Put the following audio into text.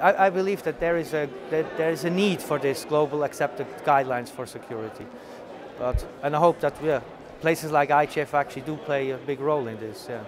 I, I, believe that there is a that there is a need for this global accepted guidelines for security. But and I hope that yeah, places like IGF actually do play a big role in this. Yeah.